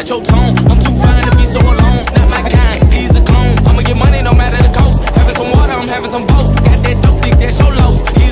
watch your tone. I'm too fine to be so alone. Not my kind, he's a clone. I'ma get money no matter the cost. Having some water, I'm having some boats.